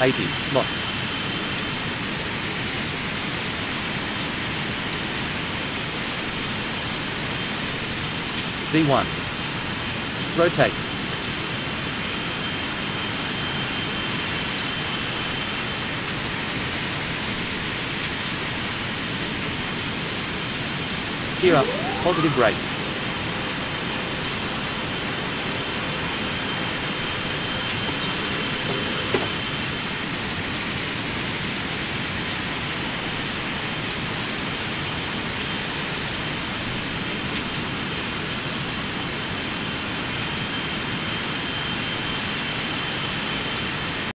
80 knots. V1. Rotate. Gear up. Positive brake.